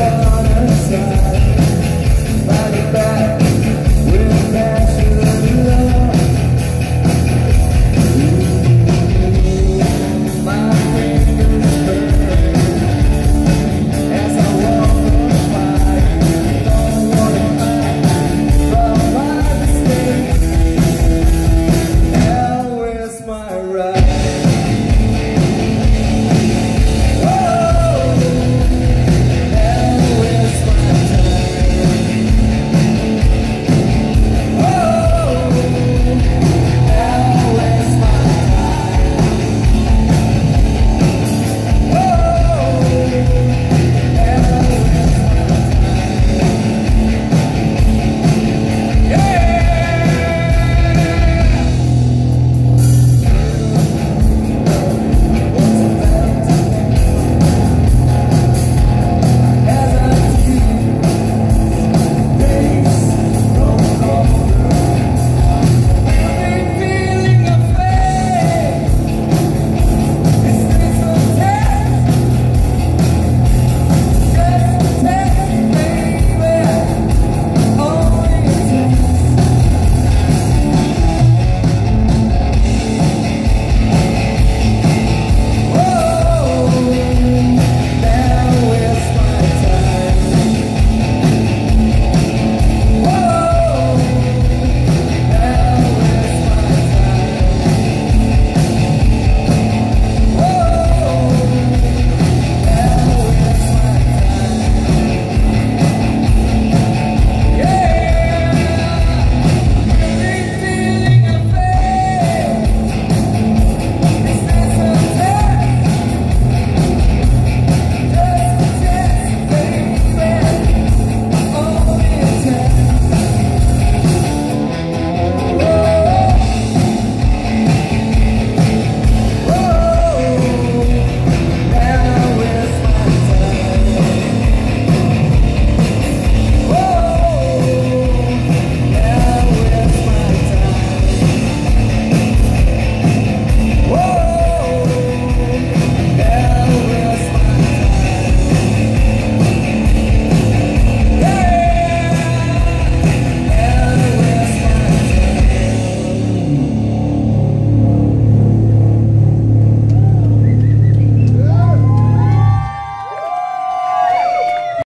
on a sky